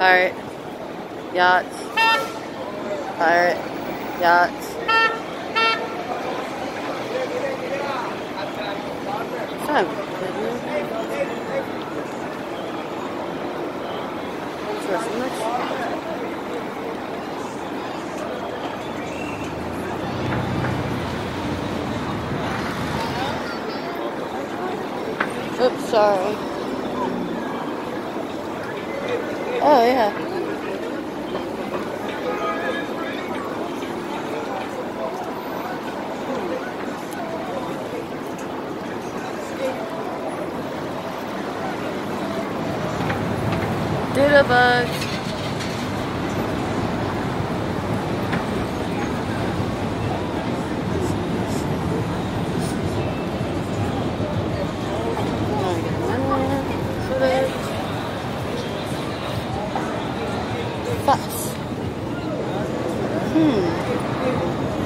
Pirate. Yachts. Pirate. Yachts. Son. Oops, sorry. Oh, yeah. Bugs. Fuss. Hmm.